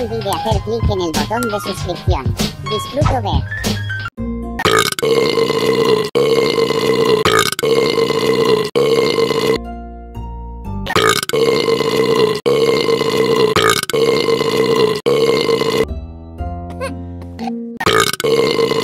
olvide hacer clic en el botón de suscripción. Disfruto ver.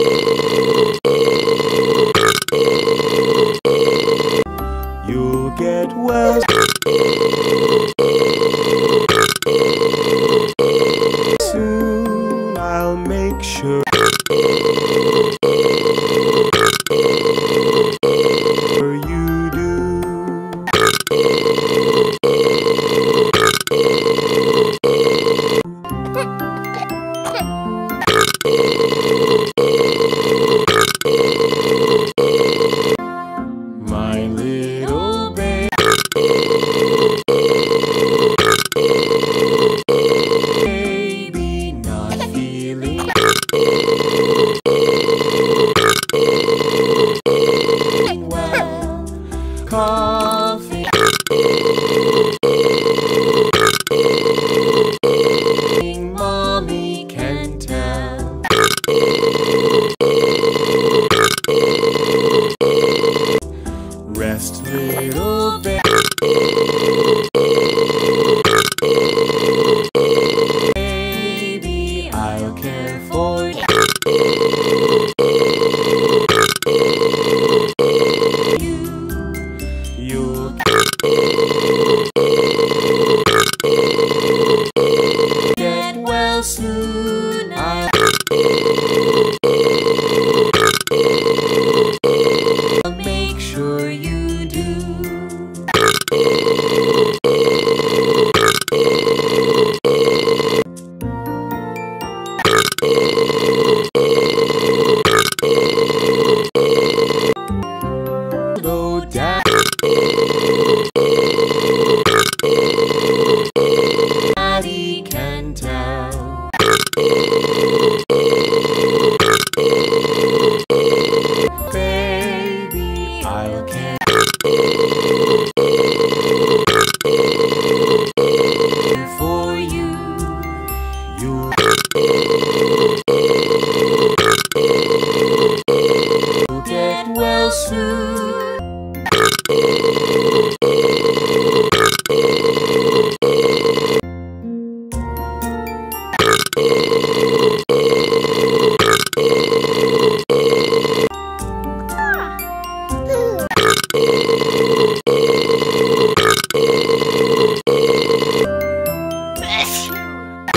Uh. come.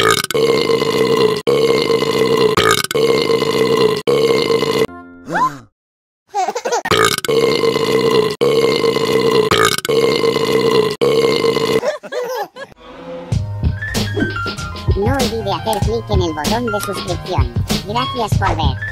No olvide hacer clic en el botón de suscripción. Gracias por ver.